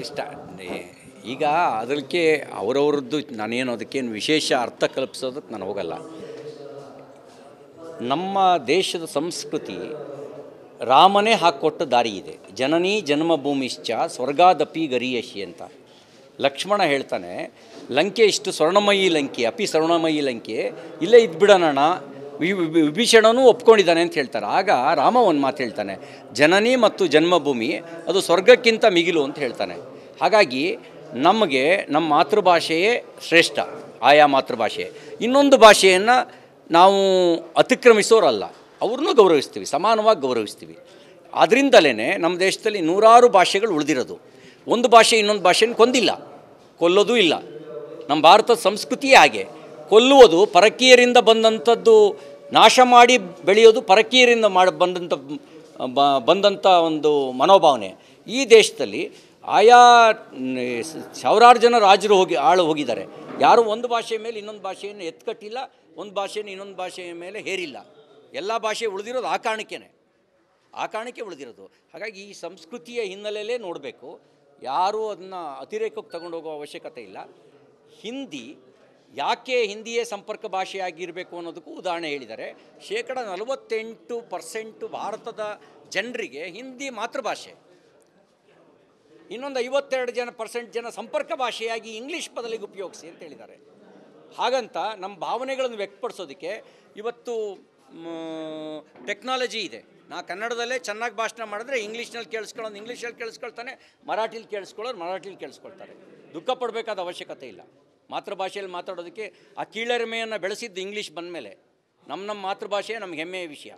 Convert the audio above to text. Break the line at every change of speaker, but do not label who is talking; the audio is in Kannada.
ಇಷ್ಟ. ಈಗ ಅದಕ್ಕೆ ಅವರವ್ರದ್ದು ನಾನೇನು ಅದಕ್ಕೇನು ವಿಶೇಷ ಅರ್ಥ ಕಲ್ಪಿಸೋದಕ್ಕೆ ನಾನು ಹೋಗಲ್ಲ. ನಮ್ಮ ದೇಶದ ಸಂಸ್ಕೃತಿ ರಾಮನೇ ಹಾಕ್ಕೊಟ್ಟ ದಾರಿ ಇದೆ. ಜನನಿ ಜನ್ಮಭೂಮಿಶ್ಚ ಸ್ವರ್ಗಾದಪಿ ಗರಿಯಶಿ ಅಂತ. ಲಕ್ಷ್ಮಣ ಹೇಳ್ತಾನೆ, ಲಂಕೆ ಇಷ್ಟು ಸ್ವರ್ಣಮಯಿ ಲಂಕೆ, ಅಪಿ ಸ್ವರ್ಣಮಯಿ ಲಂಕೆ, ಇಲ್ಲೇ ಇದ್ಬಿಡೋಣ ವಿಭೀಷಣನೂ ಒಪ್ಕೊಂಡಿದ್ದಾನೆ ಅಂತ ಹೇಳ್ತಾರೆ. ಆಗ ರಾಮ ಒಂದು ಮಾತು ಹೇಳ್ತಾನೆ, ಜನನಿ ಮತ್ತು ಜನ್ಮಭೂಮಿ, ಅದು ಸ್ವರ್ಗಕ್ಕಿಂತ ಮಿಗಿಲು ಅಂತ ಹೇಳ್ತಾನೆ. ಹಾಗಾಗಿ ನಮಗೆ ನಮ್ಮ ಮಾತೃಭಾಷೆಯೇ ಶ್ರೇಷ್ಠ, ಆಯಾ ಮಾತೃಭಾಷೆ. ಇನ್ನೊಂದು ಭಾಷೆಯನ್ನು ನಾವು ಅತಿಕ್ರಮಿಸೋರಲ್ಲ, ಅವ್ರನ್ನೂ ಗೌರವಿಸ್ತೀವಿ, ಸಮಾನವಾಗಿ ಗೌರವಿಸ್ತೀವಿ. ಅದರಿಂದಲೇ ನಮ್ಮ ದೇಶದಲ್ಲಿ ನೂರಾರು ಭಾಷೆಗಳು ಉಳಿದಿರೋದು. ಒಂದು ಭಾಷೆ ಇನ್ನೊಂದು ಭಾಷೆನ ಕೊಂದಿಲ್ಲ, ಕೊಲ್ಲೋದೂ ಇಲ್ಲ. ನಮ್ಮ ಭಾರತದ ಸಂಸ್ಕೃತಿಯೇ ಹಾಗೆ. ಕೊಲ್ಲುವುದು ಪರಕೀಯರಿಂದ ಬಂದಂಥದ್ದು, ನಾಶ ಮಾಡಿ ಬೆಳೆಯೋದು ಪರಕೀಯರಿಂದ ಮಾಡಿ, ಬಂದಂಥ ಬಂದಂಥ ಒಂದು ಮನೋಭಾವನೆ. ಈ ದೇಶದಲ್ಲಿ ಆಯಾ ಸಾವಿರಾರು ಜನ ರಾಜರು ಹೋಗಿ, ಆಳು ಹೋಗಿದ್ದಾರೆ. ಯಾರು ಒಂದು ಭಾಷೆಯ ಮೇಲೆ ಇನ್ನೊಂದು ಭಾಷೆಯನ್ನು ಎತ್ಕಟ್ಟಿಲ್ಲ, ಒಂದು ಭಾಷೆಯನ್ನು ಇನ್ನೊಂದು ಭಾಷೆಯ ಮೇಲೆ ಹೇರಿಲ್ಲ. ಎಲ್ಲ ಭಾಷೆ ಉಳಿದಿರೋದು ಆ ಕಾರಣಕ್ಕೇ ಆ ಕಾರಣಕ್ಕೆ ಉಳಿದಿರೋದು. ಹಾಗಾಗಿ ಈ ಸಂಸ್ಕೃತಿಯ ಹಿನ್ನೆಲೆಯಲ್ಲೇ ನೋಡಬೇಕು. ಯಾರೂ ಅದನ್ನು ಅತಿರೇಕಕ್ಕೆ ತಗೊಂಡೋಗೋ ಅವಶ್ಯಕತೆ ಇಲ್ಲ. ಹಿಂದಿ ಯಾಕೆ ಹಿಂದಿಯೇ ಸಂಪರ್ಕ ಭಾಷೆಯಾಗಿರಬೇಕು ಅನ್ನೋದಕ್ಕೂ ಉದಾಹರಣೆ ಹೇಳಿದ್ದಾರೆ. ಶೇಕಡ ನಲವತ್ತೆಂಟು ಪರ್ಸೆಂಟು ಭಾರತದ ಜನರಿಗೆ ಹಿಂದಿ ಮಾತೃಭಾಷೆ. ಇನ್ನೊಂದು ಐವತ್ತೆರಡು ಜನ ಪರ್ಸೆಂಟ್ ಜನ ಸಂಪರ್ಕ ಭಾಷೆಯಾಗಿ ಇಂಗ್ಲೀಷ್ ಬದಲಿಗೆ ಉಪಯೋಗಿಸಿ ಅಂತ ಹೇಳಿದ್ದಾರೆ. ಹಾಗಂತ ನಮ್ಮ ಭಾವನೆಗಳನ್ನು ವ್ಯಕ್ತಪಡಿಸೋದಕ್ಕೆ ಇವತ್ತು ಟೆಕ್ನಾಲಜಿ ಇದೆ. ನಾ ಕನ್ನಡದಲ್ಲೇ ಚೆನ್ನಾಗಿ ಭಾಷಣ ಮಾಡಿದ್ರೆ ಇಂಗ್ಲೀಷ್ನಲ್ಲಿ ಕೇಳಿಸ್ಕೊಳ್ಳೋದು, ಇಂಗ್ಲೀಷಲ್ಲಿ ಕೇಳಿಸ್ಕೊಳ್ತಾನೆ, ಮರಾಠಿಲಿ ಕೇಳಿಸ್ಕೊಳ್ಳೋರು ಮರಾಠಿಲಿ ಕೇಳಿಸ್ಕೊಳ್ತಾರೆ. ದುಃಖ ಪಡಬೇಕಾದ ಅವಶ್ಯಕತೆ ಇಲ್ಲ. ಮಾತೃಭಾಷೆಯಲ್ಲಿ ಮಾತಾಡೋದಕ್ಕೆ ಆ ಕೀಳರಿಮೆಯನ್ನು ಬೆಳೆಸಿದ್ದು ಇಂಗ್ಲೀಷ್ ಬಂದಮೇಲೆ. ನಮ್ಮ ನಮ್ಮ ಮಾತೃಭಾಷೆ ನಮ್ಗೆ ಹೆಮ್ಮೆಯ ವಿಷಯ.